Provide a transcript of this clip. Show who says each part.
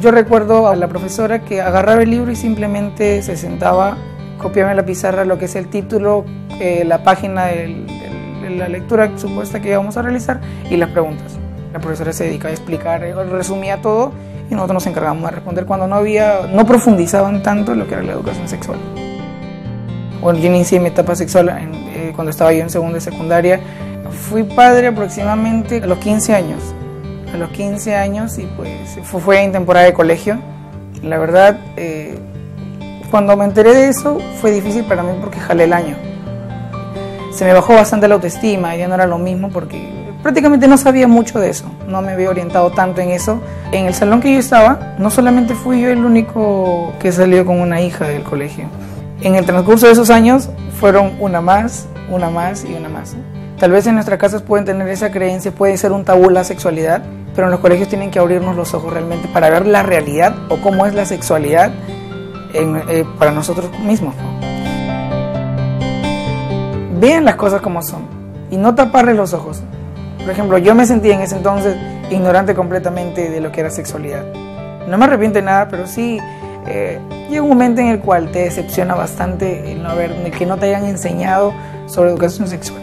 Speaker 1: Yo recuerdo a la profesora que agarraba el libro y simplemente se sentaba, copiaba en la pizarra lo que es el título, eh, la página de la lectura supuesta que íbamos a realizar y las preguntas. La profesora se dedica a explicar, eh, resumía todo y nosotros nos encargamos de responder cuando no había, no profundizaban tanto en lo que era la educación sexual. Bueno, yo inicié mi etapa sexual eh, cuando estaba yo en segunda y secundaria. Fui padre aproximadamente a los 15 años. A los 15 años y pues fue, en temporada de colegio. La verdad, eh, cuando me enteré de eso fue difícil para mí porque jalé el año. Se me bajó bastante la autoestima, ya no era lo mismo porque prácticamente no sabía mucho de eso, no me había orientado tanto en eso. En el salón que yo estaba, no solamente fui yo el único que salió con una hija del colegio. En el transcurso de esos años fueron una más, una más y una más. Tal vez en nuestras casas pueden tener esa creencia, puede ser un tabú la sexualidad, pero en los colegios tienen que abrirnos los ojos realmente para ver la realidad o cómo es la sexualidad eh, para nosotros mismos. Vean las cosas como son y no taparles los ojos. Por ejemplo, yo me sentí en ese entonces ignorante completamente de lo que era sexualidad. No me arrepiento de nada, pero sí eh, llega un momento en el cual te decepciona bastante el no haber, que no te hayan enseñado sobre educación sexual.